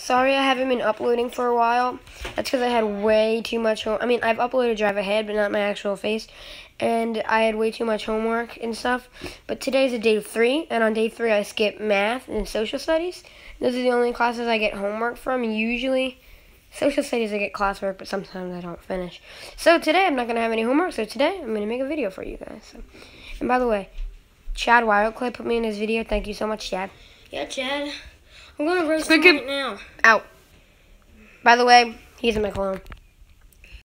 Sorry I haven't been uploading for a while. That's because I had way too much. I mean, I've uploaded Drive Ahead, but not my actual face. And I had way too much homework and stuff. But today's a day three, and on day three I skip math and social studies. Those are the only classes I get homework from, usually. Social studies I get classwork, but sometimes I don't finish. So today I'm not going to have any homework, so today I'm going to make a video for you guys. So. And by the way, Chad Wild Clay put me in his video. Thank you so much, Chad. Yeah, Chad. I'm to roast him right now. Out. By the way, he's in my clone.